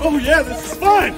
oh yeah, this is fun!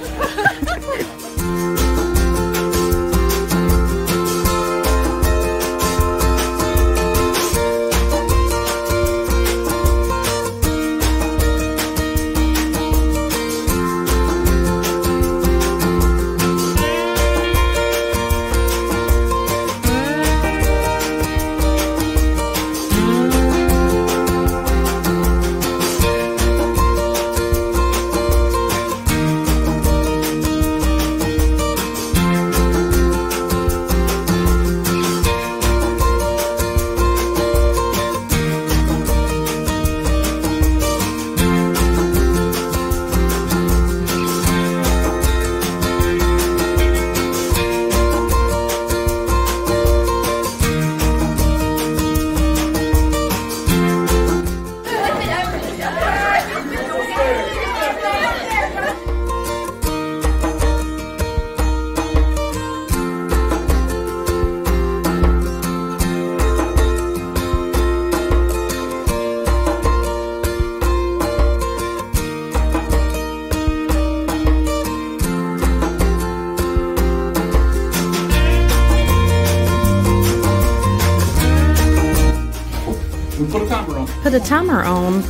Put a timer on. Put a timer on.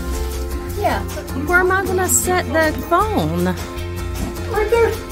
Yeah. Where am I gonna set the phone? Right there.